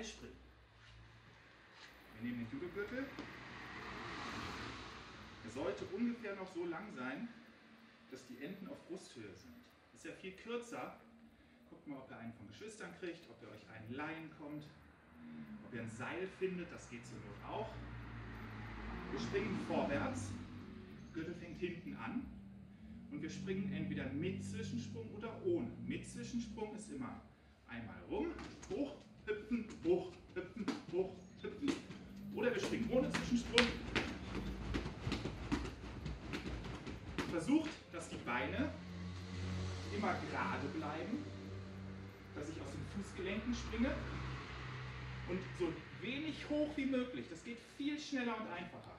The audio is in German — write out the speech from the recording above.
Seilspringen. Wir nehmen den Judogürtel. Er sollte ungefähr noch so lang sein, dass die Enden auf Brusthöhe sind. Ist ja viel kürzer. Guckt mal, ob ihr einen von Geschwistern kriegt, ob ihr euch einen leihen kommt, ob ihr ein Seil findet, das geht zur Not auch. Wir springen vorwärts, Gürtel fängt hinten an und wir springen entweder mit Zwischensprung oder ohne. Mit Zwischensprung ist immer einmal rum, hoch, hüpfen, hoch, hüpfen, hoch, hüpfen. Oder wir springen ohne Zwischensprung. Versucht, dass die Beine immer gerade bleiben, dass ich aus den Fußgelenken springe und so wenig hoch wie möglich. Das geht viel schneller und einfacher.